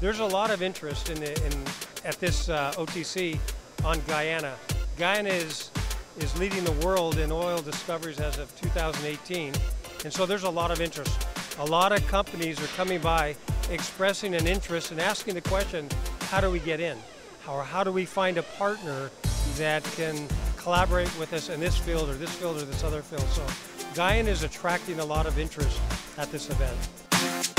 There's a lot of interest in, the, in at this uh, OTC on Guyana. Guyana is is leading the world in oil discoveries as of 2018, and so there's a lot of interest. A lot of companies are coming by expressing an interest and asking the question, how do we get in? Or how do we find a partner that can collaborate with us in this field or this field or this other field? So Guyana is attracting a lot of interest at this event.